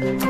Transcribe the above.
Bye.